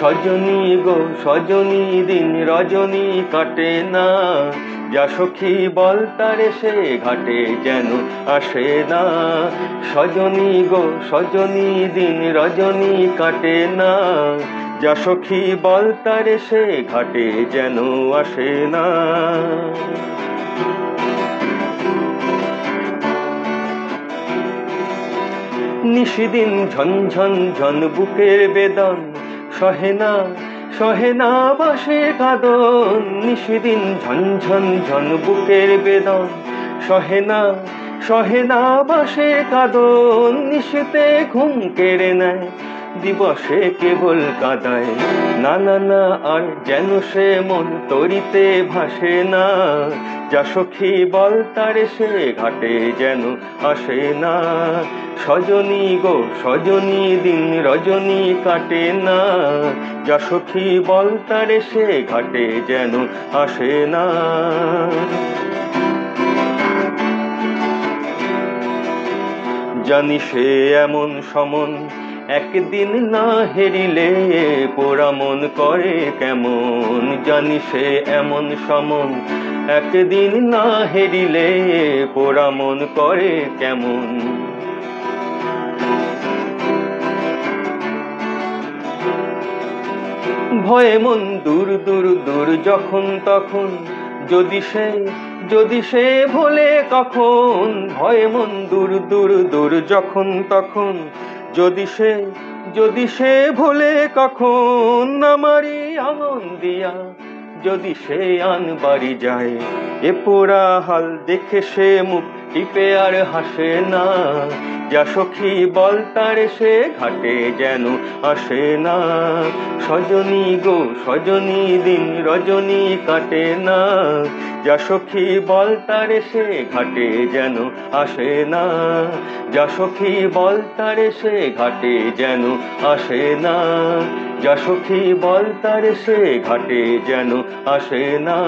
সজনী গো, সজনী দিন রজনী কাটে না। যা সখী বল তারে সে ঘাটে যেন আসে না। সজনী গো, সজনী দিন রজনী কাটে না। যা সখী বল তারে সে ঘাটে যেন আসে না। নিশিদিন ঝনঝন ঝন বুকের বেদন। সহে না, সহে বাসে কাদন। নিশিদিন ঝনঝন ঝন বুকের বেদন। সহে না, সহে বাসে কাদন। নিশিতে ঘুম কেড়ে নেয় দিবসে কেবল কাদায়। না না না, আর যেন সে মন তরিতে ভাসে না। যা সখী বল তারে সে ঘাটে যেন আসে না। সজনী গো, সজনী দিন রজনী কাটে না। যা সখী বল তারে সে ঘাটে যেন আসে না। জানি সে এমন সমন একদিন না হেরিলে পোড়া মন করে কেমন? জানি সে এমন সমন। একদিন না হেরিলে পোড়া মন করে কেমন? ভয়ে মন দূর দূর দূর, যখন, তখন। যদি সে যদি সে ভোলে কখন? ভয়ে মন দূর দূর দূর, যখন, তখন। যদি সে যদি সে ভোলে কখন আমারই আনন্দিয়া যদি সে আন বাড়ি যায়, এ পোড়া হাল দেখে সে মুখ টিপে আর হাসে না। যা সখী বল তার সে ঘাটে যেন আসে না। সজনী গো, সজনী দিন, রজনী কাটে না। যা সখী বল তার সে ঘাটে যেন আসে না। যা সখী বল তার সে ঘাটে যেন আসে না। যা সখী বল তার সে ঘাটে যেন আসে না।